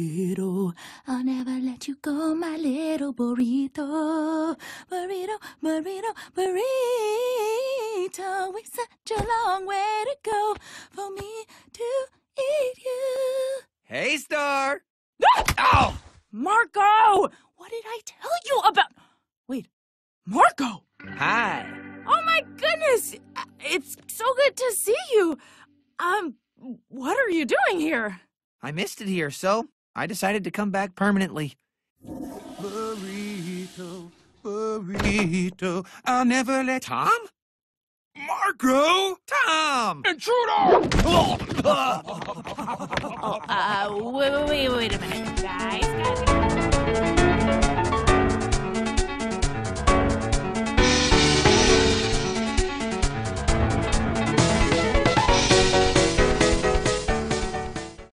burrito. I'll never let you go, my little burrito. Burrito, burrito, burrito. It's such a long way to go for me to eat you. Hey, Star. Ah! Ow! Marco! What did I tell you about? Wait, Marco! Hi. Oh my goodness! It's so good to see you. Um, what are you doing here? I missed it here, so I decided to come back permanently. Burrito, burrito, I'll never let Tom? Marco! Tom! Intruder! Uh, wait, wait, wait, wait a minute.